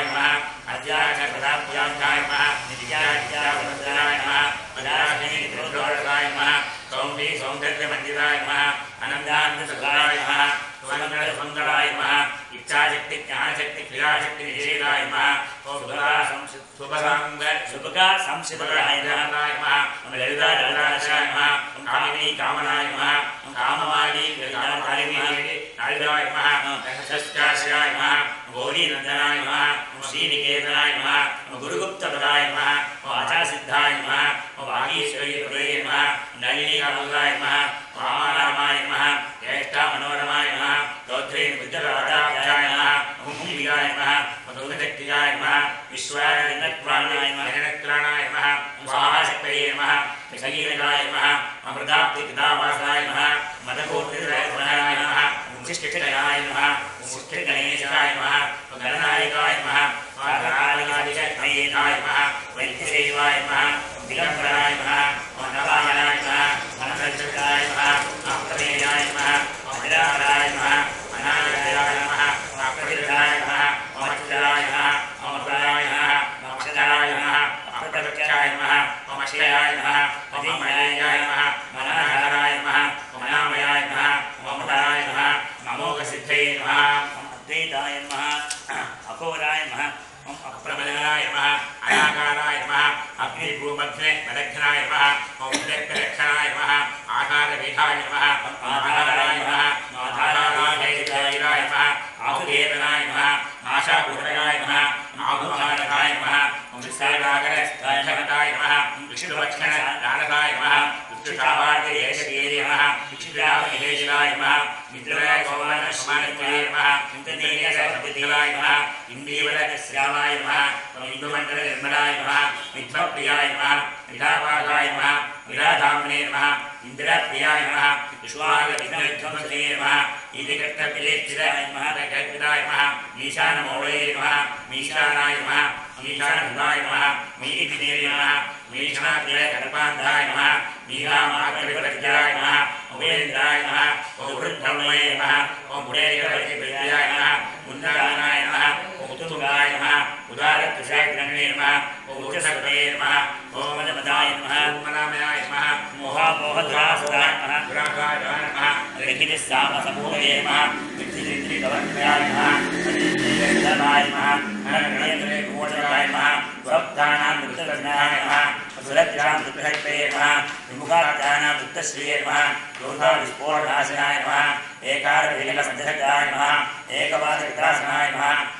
ายมาอาจารย์กระทำยามกายมานิจยานิจยาปัญญายมาปัญญาชนิดรุนรอยกายมาสรงทีสรงเทศมันดีได้มาอนันดานุสได้มาสังกะสังกะได้มาอิจฉาชตติญาชติคริยาชตตินิตได้มาสุภาสัมสุภสังเวสุภกาสัมสิภกายนานายมาเลดาดาดาชายมาคามินีกามนายมาคามมานีกามคามินีนาไดายมาสัจจาชายมาโกนีนันดานายมา नमः श्रीनिकेतनाय नमः गुरुगुप्तपदाय नमः आचासिद्धाय नमः वागीश्वरी पदे नमः नलिनी कामदाय नमः वामारामाय नमः ज्येष्ठा मनोरमाय नमः रौद्रेण बुद्धराजाय नमः भूमिगाय नमः मधुगशक्तिगाय नमः, विश्वाय जन्नत्प्राणाय नमः जगत्प्राणाय वैद्यसेवाय नमः दिगम्बराय नमः अघोराय नमः अप्रबलाय नमः अनाकाराय नमः अग्निभूमग्ने प्रदक्षिणाय नमः औद्यप्रदक्षिणाय नमः आधारपीठाय नमः आधाराय नमः आधाराय नमः आहुकेतनाय नमः आशापूर्णयाय नमः आहुमानकाय नमः विशालागरस्थाय नमः विष्णुलक्षण लालकाय नमः विष्णुशावार्येशवीर्य नमः विष्णुरामहेशिलाय नमः मित्रराय भगवान समानकाय नमः चिन्तनीयसर्वबुद्धिलाय नमः इन्दीवरश्यामाय नमः इन्दुमण्डल निर्मलाय नमः विद्मप्रियाय नमः विधापागाय नमः विराधाम्ने नमः इन्द्रप्रियाय नमः विश्वागविघ्नविध्वंसने नमः ईदिकर्तपिलेश्चिराय नमः गगविदाय नमः ईशानमौळये नमः मीशानाय नमः मीशानन्दाय नमः मीदिने नमः मीषणाग्रकल्पान्धाय नमः मीरामाकविवर्गाय नमः उपेन्द्राय नमः बहुवृद्धमये नमः ओम बुडेकविद्याय नमः उन्नतानाय नमः। उत्तुङ्गाय नमः। नमः उच्चसर्वे नमः। ओम नमदाय नमः। मनामयाय नमः। मोहामोहद्रासदाय नमः। दुरागाय नमः। रहितसामसमूहे नमः। विद्युत्रिगवर्णयाय नमः। सन्निधनाय नमः। नरेन्द्रे गोचराय नमः। स्वप्तानां मृतरत्नाय नमः। सुरक्षां दुःखहत्ये नमः। विमुखात्यानां दुःखश्रिये नमः। क्रोधाविस्फोटनाशनाय नमः। एकारभिलसन्धकाय नमः। एकवादविकासनाय नमः।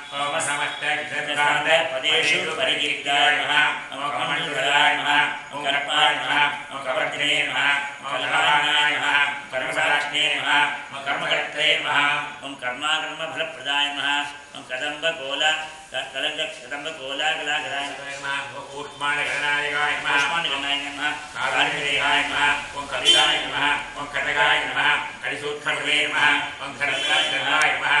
ओम समस्त कृतदान्त पदेषु परिकीर्ताय नमः ओम कमण्डलाय नमः ओम कर्पाय नमः ओम कवर्तिने नमः ओम लहानाय नमः कर्मसाक्षिणे नमः ओम कर्मकर्त्रे नमः ओम कर्माकर्मफलप्रदाय नमः ओम कदम्बकोल कदम्बकोलाकलाकराय नमः ओम कूष्माण्डगणनायकाय नमः कूष्माण्डगणनाय नमः कालानिदेहाय नमः ओम कलिदाय नमः ओम कटकाय नमः कलिसूत्खण्डवे नमः ओम खड्गाय नमः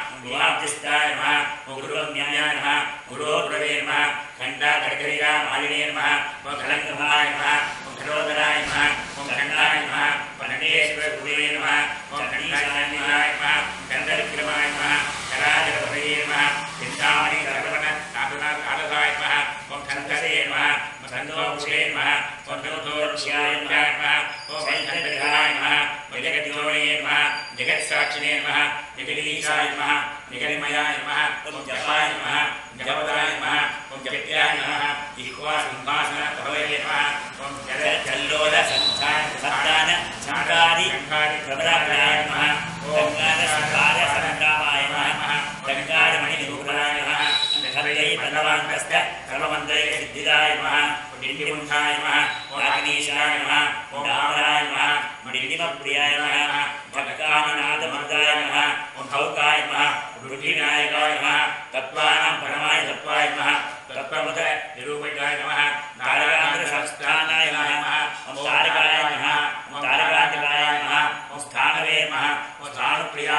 घट्टाय नमः गज्जवड्डार्णवाय नमः गज्जगणभ्याय नमः गज्जाय नमः गीतगीर्वाणपूर्वजाय नमः मुख्याचार्यगणाय नमः मुख्याय नमः मुख्याय नमः विदाय नमः जगत्साक्षिणे नमः जगदीशाय नमः जगन्मयाय नमः जपाय नमः जपदाय नमः जगत्याय नमः जगदिरीशायमः जगतिमयायमः त्वं जपायः जगपधायमः त्वं नमः।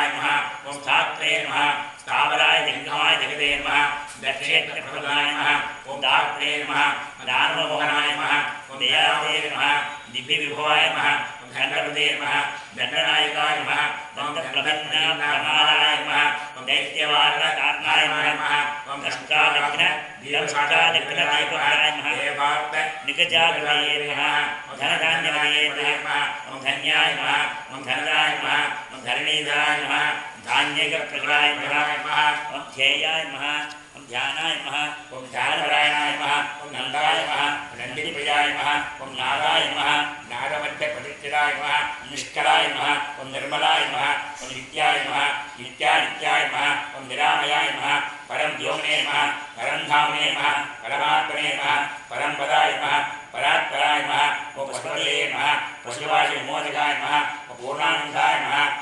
स्थानुप्रियाय नमः ॐ स्थात्रे नमः स्थावराय जङ्गमाय जगते नमः दक्षेत्रप्रदाय नमः ॐ दात्रे नमः दानवमोहनाय नमः ॐ दयादे नमः दिव्यविभवाय नमः ॐ दण्डपदे नमः दण्डनायकाय नमः दण्डप्रभन्नप्रमादाय नमः ॐ दैत्यवारणकारणाय नमः ॐ दष्टालग्न दष्टालग्नदीपकाय नमः देवार्थ निकजागृहये नमः ॐ धनधान्यवये नमः ॐ धन्याय नमः ॐ धनदाय नमः ॐ धरणीदाय नमः धान्यकप्रदाय नमः ॐ ध्येयाय नमः ॐ ध्यानाय नमः ॐ ध्यानपरायणाय नमः ॐ नन्दाय नमः नन्दिनिप्रियाय नमः ॐ नाराय नमः नारमध्य प्रतिष्ठिताय नमः निष्कलाय नमः ॐ निर्मलाय नमः ॐ नित्याय नमः नित्यानित्याय नमः ॐ निरामयाय नमः परं व्योमने नमः परम धामने नमः परमात्मने नमः परं पदाय नमः परात्पराय नमः ॐ पशुपतये नमः पशुवासि विमोचकाय नमः ॐ पूर्णानन्दाय नमः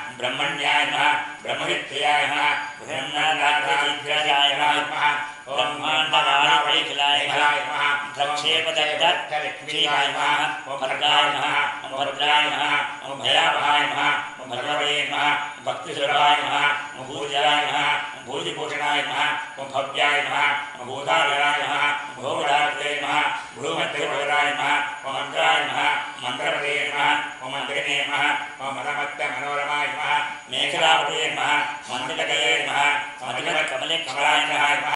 ब्रह्मण्याय नमः ब्रह्मविद्याय नमः ब्रह्मनाथीध्याय नमः ब्रह्माण्डवाणिपैखिलाय नमः प्रक्षेपदत्तलक्ष्मीय नमः भद्राय नमः भद्राय नमः भयावहाय नमः भगवते नमः ॐ नमः भूजाय नमः ॐ नमः भव्याय नमः भूतालयाय नमः ॐ भोगदात्रे नमः भ्रूमध्यभगदाय नमः मन्त्राय नमः मन्त्रपदे नमः मन्त्रिणे नमः ॐ मनोरमाय नमः मन्दिरकये नमः मधुकमले कमलाय नमः